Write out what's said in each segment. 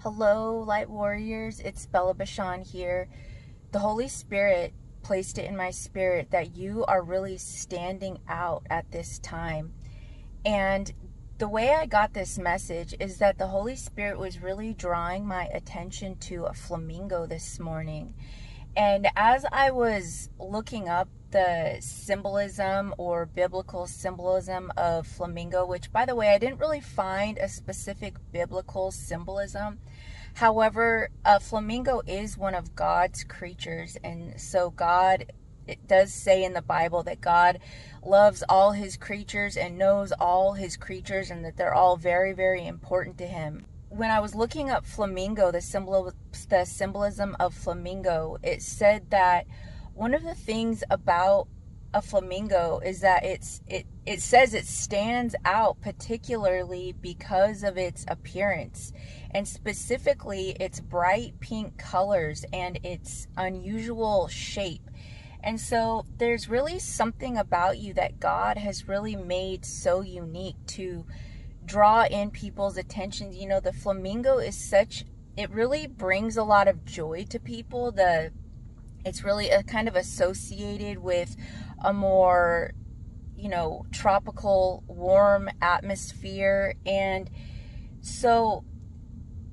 Hello, Light Warriors. It's Bella Bashan here. The Holy Spirit placed it in my spirit that you are really standing out at this time. And the way I got this message is that the Holy Spirit was really drawing my attention to a flamingo this morning. And as I was looking up the symbolism or biblical symbolism of flamingo, which, by the way, I didn't really find a specific biblical symbolism. However, a flamingo is one of God's creatures, and so God it does say in the Bible that God loves all his creatures and knows all his creatures and that they're all very, very important to him. When I was looking up flamingo, the symbol the symbolism of flamingo, it said that one of the things about a flamingo is that it's it it says it stands out particularly because of its appearance and specifically its bright pink colors and its unusual shape. And so there's really something about you that God has really made so unique to draw in people's attention. You know, the flamingo is such it really brings a lot of joy to people. The it's really a kind of associated with a more, you know, tropical, warm atmosphere. And so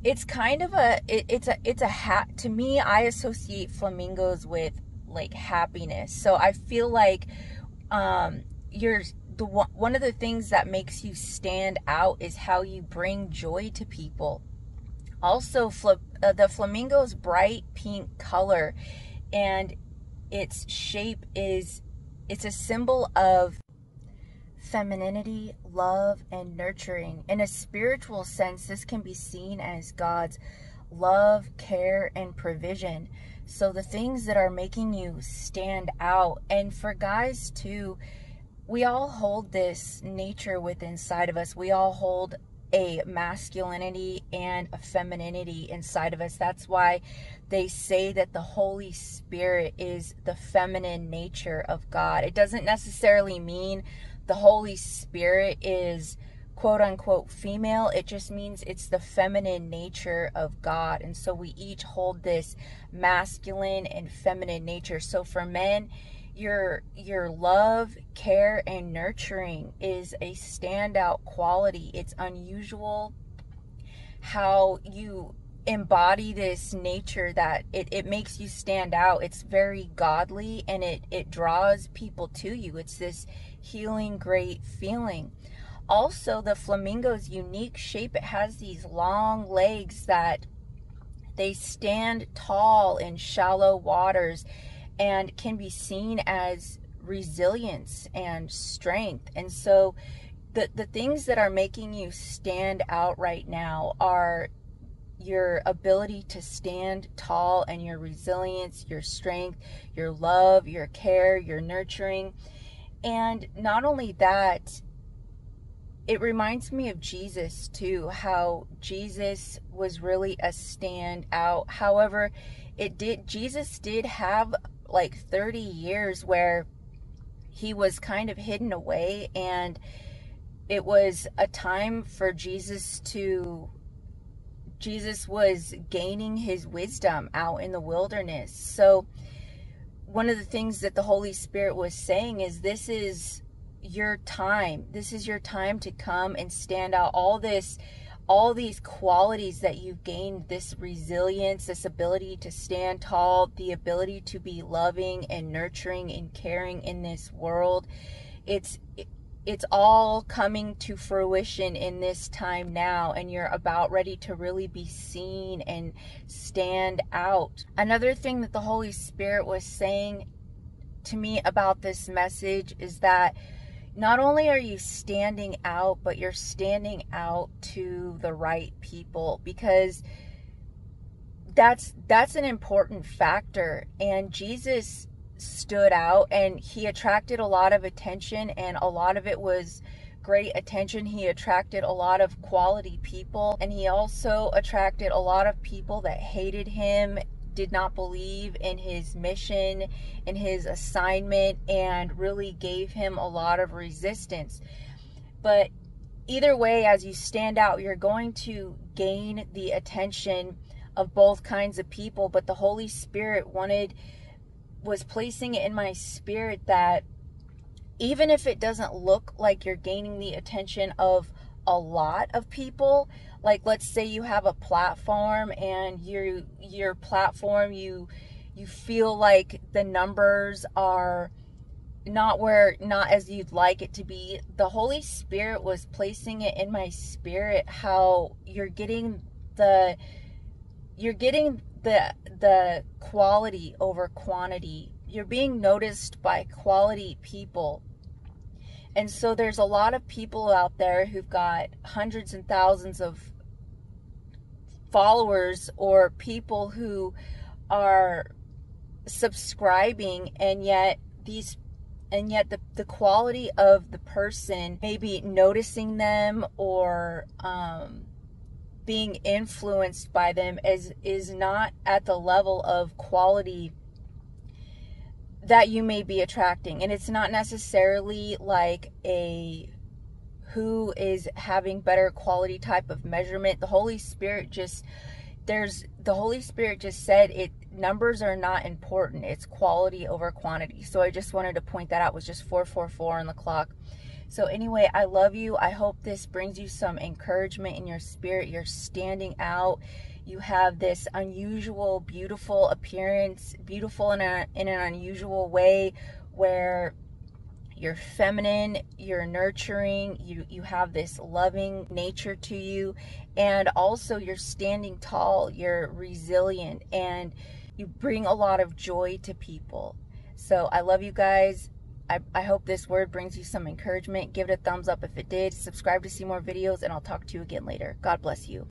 it's kind of a it, it's a it's a hat to me i associate flamingos with like happiness so i feel like um you're the one of the things that makes you stand out is how you bring joy to people also uh, the flamingo's bright pink color and its shape is it's a symbol of femininity, love, and nurturing. In a spiritual sense, this can be seen as God's love, care, and provision. So the things that are making you stand out, and for guys too, we all hold this nature within inside of us. We all hold a masculinity and a femininity inside of us. That's why they say that the Holy Spirit is the feminine nature of God. It doesn't necessarily mean the Holy Spirit is quote unquote female. It just means it's the feminine nature of God. And so we each hold this masculine and feminine nature. So for men, your your love, care and nurturing is a standout quality. It's unusual how you embody this nature that it, it makes you stand out. It's very godly and it, it draws people to you. It's this healing, great feeling. Also, the flamingo's unique shape, it has these long legs that they stand tall in shallow waters and can be seen as resilience and strength. And so the the things that are making you stand out right now are your ability to stand tall and your resilience, your strength, your love, your care, your nurturing. And not only that, it reminds me of Jesus too, how Jesus was really a standout. However, it did Jesus did have like 30 years where he was kind of hidden away and it was a time for Jesus to Jesus was gaining his wisdom out in the wilderness. So one of the things that the Holy Spirit was saying is this is your time. This is your time to come and stand out all this all these qualities that you've gained this resilience, this ability to stand tall, the ability to be loving and nurturing and caring in this world. It's it's all coming to fruition in this time now and you're about ready to really be seen and stand out. Another thing that the Holy Spirit was saying to me about this message is that not only are you standing out, but you're standing out to the right people because that's that's an important factor and Jesus stood out and he attracted a lot of attention and a lot of it was great attention. He attracted a lot of quality people and he also attracted a lot of people that hated him did not believe in his mission, in his assignment, and really gave him a lot of resistance. But either way, as you stand out, you're going to gain the attention of both kinds of people. But the Holy Spirit wanted, was placing it in my spirit that even if it doesn't look like you're gaining the attention of a lot of people, like let's say you have a platform and your your platform you you feel like the numbers are not where not as you'd like it to be. The holy spirit was placing it in my spirit how you're getting the you're getting the the quality over quantity. You're being noticed by quality people and so there's a lot of people out there who've got hundreds and thousands of followers or people who are subscribing and yet these and yet the, the quality of the person maybe noticing them or um, being influenced by them is is not at the level of quality that you may be attracting. And it's not necessarily like a who is having better quality type of measurement. The holy spirit just there's the holy spirit just said it numbers are not important. It's quality over quantity. So i just wanted to point that out. It was just 444 on the clock so anyway i love you. I hope this brings you some encouragement in your spirit. You're standing out. You have this unusual beautiful appearance beautiful in, a, in an unusual way where you're feminine you're nurturing you you have this loving nature to you and also you're standing tall you're resilient and you bring a lot of joy to people. So i love you guys I, I hope this word brings you some encouragement. Give it a thumbs up if it did. Subscribe to see more videos and i'll talk to you again later. God bless you